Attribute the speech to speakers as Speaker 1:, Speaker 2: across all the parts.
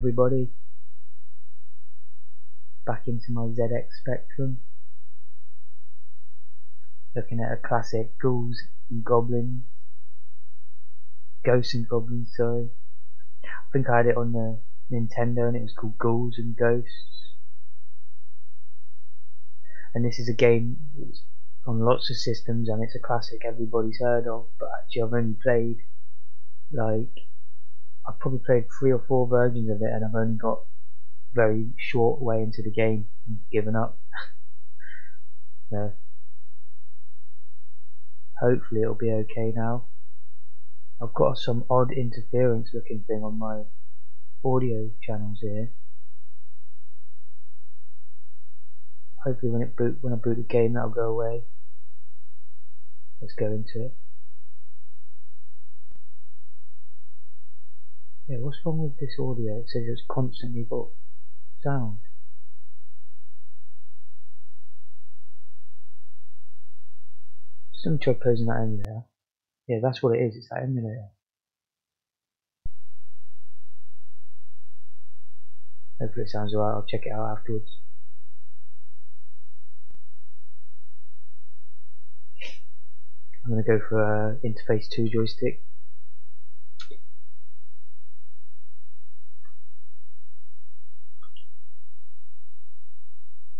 Speaker 1: everybody. Back into my ZX Spectrum. Looking at a classic Ghouls and Goblins. Ghosts and Goblins, sorry. I think I had it on the Nintendo and it was called Ghouls and Ghosts. And this is a game that's on lots of systems and it's a classic everybody's heard of, but actually I've only played like I've probably played three or four versions of it and I've only got very short way into the game and given up. so hopefully it'll be okay now. I've got some odd interference looking thing on my audio channels here. Hopefully when it boot when I boot the game that'll go away. Let's go into it. Yeah, what's wrong with this audio? It says it's constantly got sound. Just let me try closing that emulator. Yeah, that's what it is, it's that emulator. Hopefully it sounds alright, I'll check it out afterwards. I'm going to go for a interface 2 joystick.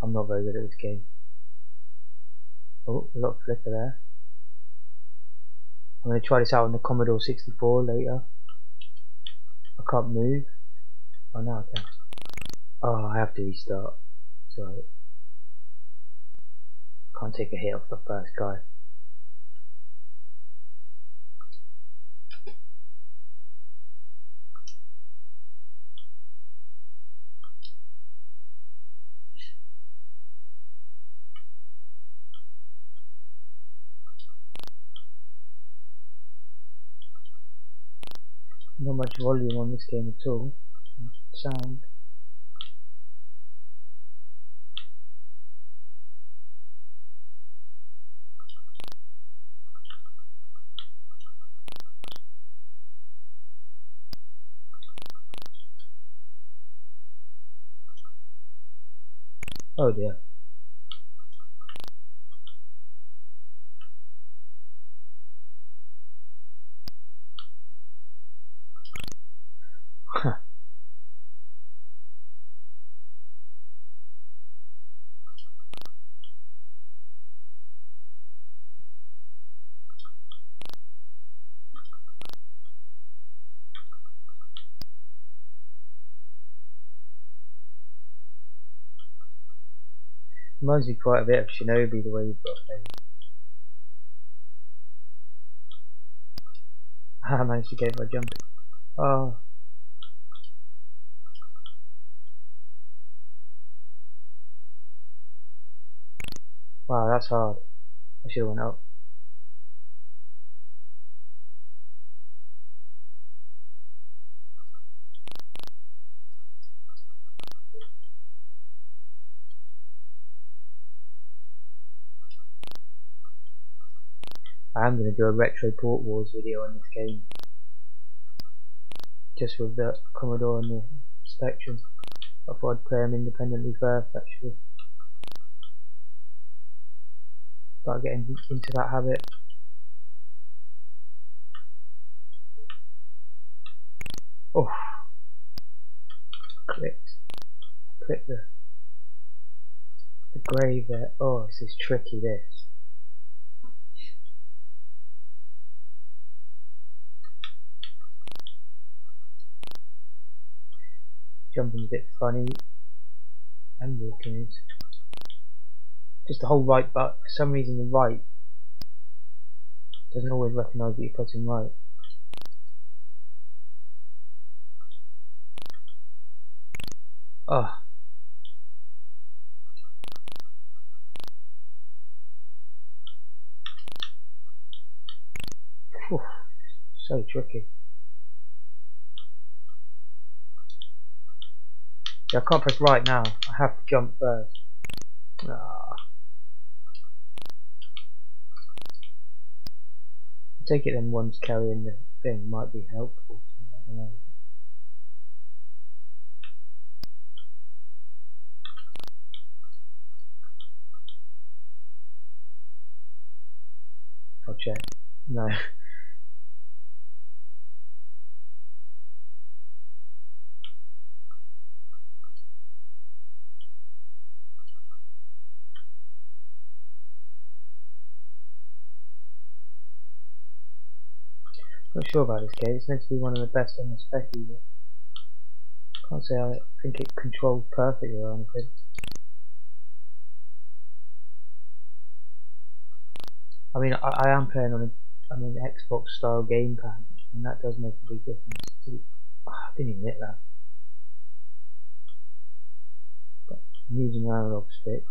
Speaker 1: I'm not very good at this game. Oh, a lot of flicker there. I'm going to try this out on the Commodore 64 later. I can't move. Oh, now I can. Oh, I have to restart. Sorry. Can't take a hit off the first guy. not much volume on this game at all. Sound. Oh dear. Reminds me quite a bit of Shinobi the way you've got things. I managed to get my jump. Oh. Wow, that's hard. I should have went up. Am going to do a retro port wars video on this game. Just with the Commodore and the Spectrum. I thought I'd play them independently first actually. Start getting into that habit. Oh clicked. Clicked the the grave there. Oh this is tricky this jumping's a bit funny and walking is just the whole right but for some reason the right doesn't always recognise that you're pressing right. Ah. Whew. so tricky I can't press right now. I have to jump first. Ah. I take it then one's carrying the thing might be helpful. I don't know. I'll check. No. Not sure about this game. It's meant to be one of the best on the spec either. Can't say I think it controls perfectly or anything. I mean, I, I am playing on a, on an Xbox style gamepad, and that does make a big difference. Oh, I didn't even hit that. But I'm using an analog stick.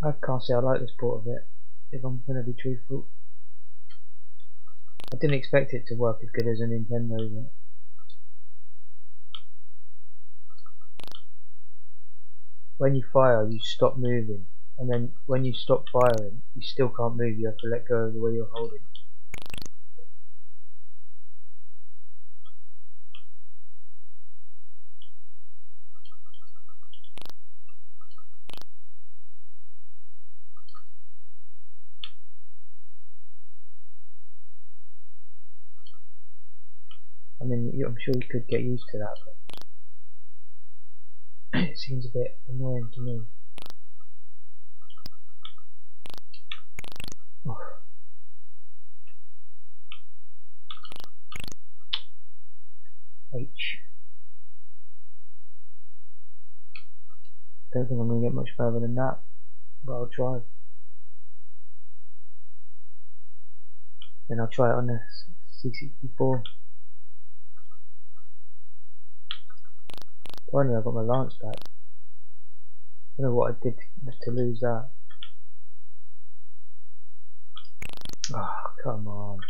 Speaker 1: I can't say I like this port of it, if I'm going to be truthful. I didn't expect it to work as good as a Nintendo, but when you fire, you stop moving, and then when you stop firing, you still can't move, you have to let go of the way you're holding. Mean, I'm sure you could get used to that, but it seems a bit annoying to me. Oh. H. Don't think I'm going to get much further than that, but I'll try. Then I'll try it on the C64. Finally I got my lance back. I don't know what I did to lose that. Oh, come on.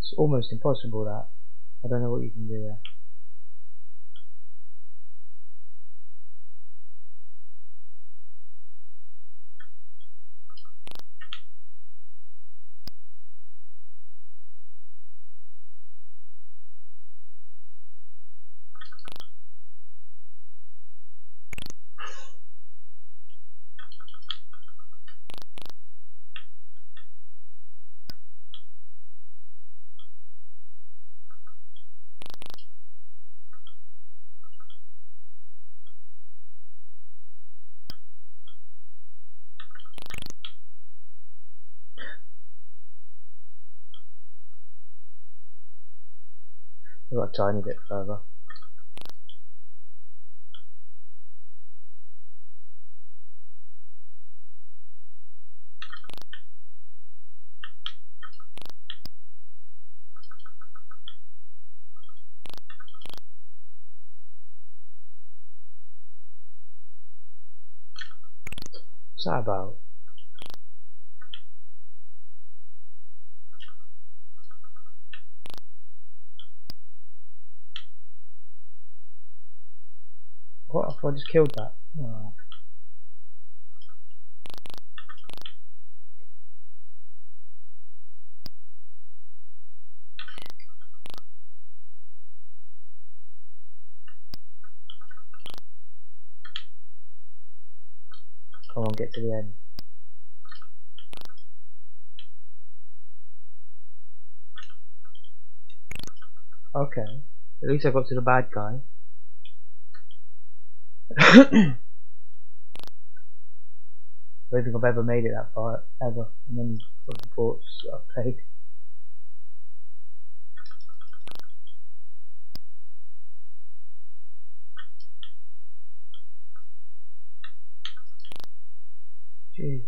Speaker 1: It's almost impossible that. I don't know what you can do there. A tiny bit further. That about? If I just killed that? Oh. Come on, get to the end. Okay, at least I got to the bad guy. I don't think I've ever made it that far, ever, in any of the ports that I've played. Jeez.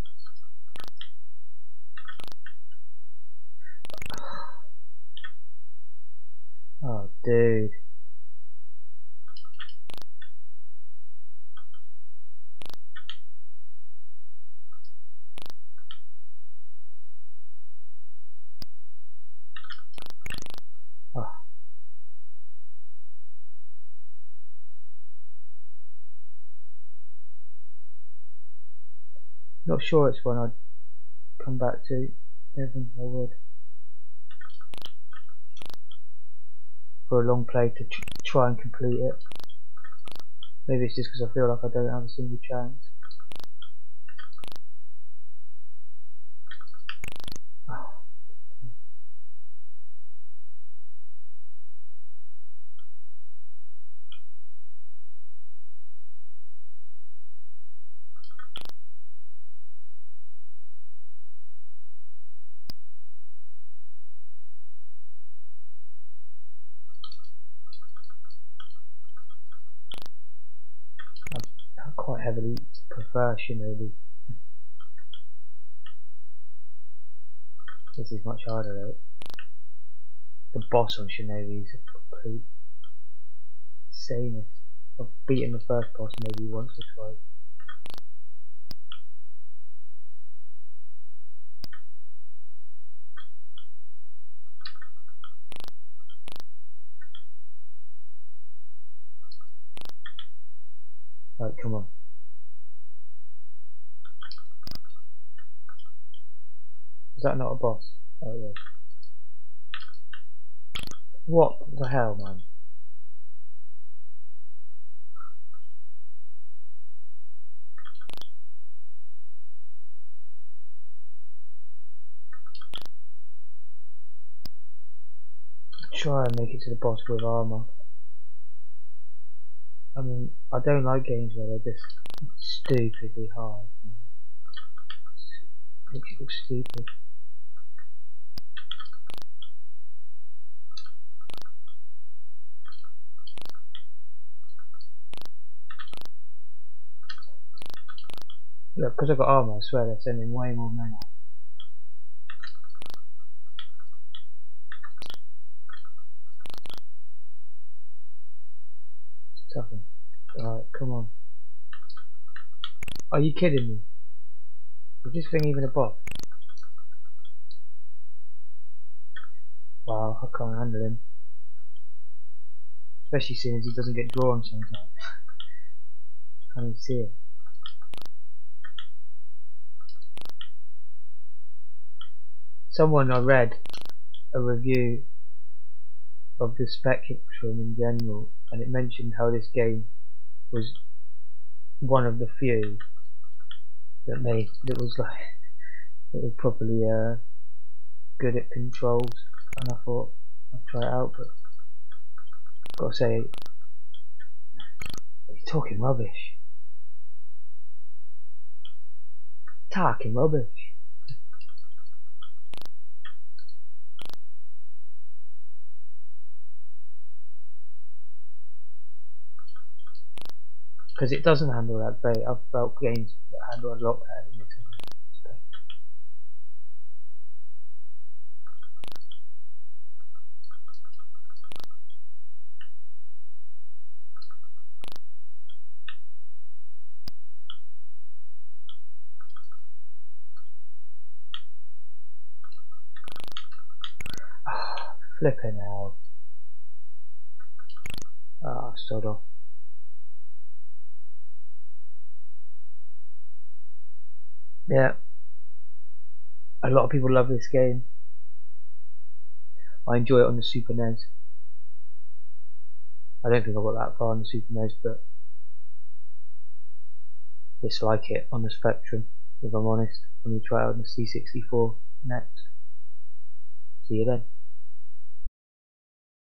Speaker 1: Oh, dude. Not sure it's one I'd come back to. Don't I would. For a long play to tr try and complete it. Maybe it's just because I feel like I don't have a single chance. Heavily prefer. This is much harder though. The boss on Shinobi is a complete saneness. I've beaten the first boss maybe once or twice. Right, come on. That not a boss? Oh, it. What the hell, man? Try and make it to the boss with armor. I mean, I don't like games where they're just stupidly hard. Makes you look stupid. Look, because I've got armor, I swear they're sending way more men out. Toughen. Alright, come on. Are you kidding me? Is this thing even a bot? Wow, I can't handle him. Especially as he doesn't get drawn sometimes. can't even see it. Someone I read a review of the Spectrum in general and it mentioned how this game was one of the few that made that was like it was properly uh, good at controls. And I thought I'd try it out but I've gotta say he's talking rubbish. Talking rubbish because it doesn't handle that great. I've felt games that handle a lot better than this. Flipping out. Ah, oh, sod off. Yeah. A lot of people love this game. I enjoy it on the Super NES. I don't think I got that far on the Super NES, but dislike it on the Spectrum, if I'm honest, when we try it on the C64 next. See you then.